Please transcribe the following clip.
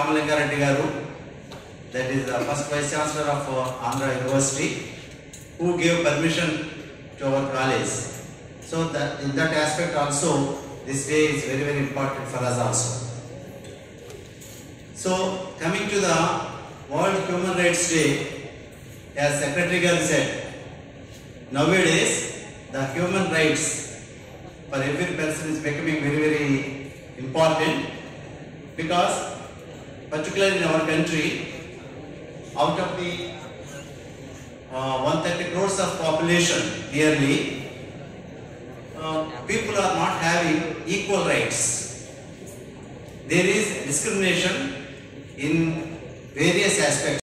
Ramalingareddy Garu, that is the first Vice Chancellor of uh, Andhra University, who gave permission to our college. So that in that aspect also, this day is very very important for us also. So coming to the World Human Rights Day, as Secretary Garu said, nowadays the human rights for every person is becoming very very important because particularly in our country out of the uh, 130 crores of population nearly uh, people are not having equal rights. There is discrimination in various aspects